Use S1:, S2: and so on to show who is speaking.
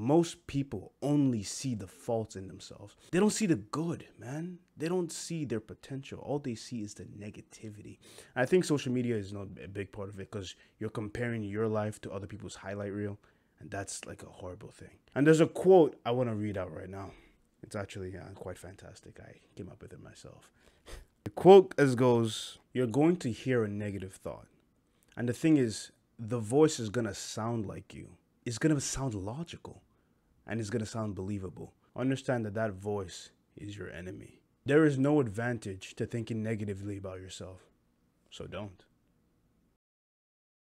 S1: most people only see the faults in themselves. They don't see the good, man. They don't see their potential. All they see is the negativity. I think social media is not a big part of it because you're comparing your life to other people's highlight reel, and that's like a horrible thing. And there's a quote I want to read out right now. It's actually uh, quite fantastic. I came up with it myself. The quote as goes, You're going to hear a negative thought. And the thing is, the voice is going to sound like you it's going to sound logical and it's going to sound believable. Understand that that voice is your enemy. There is no advantage to thinking negatively about yourself. So don't.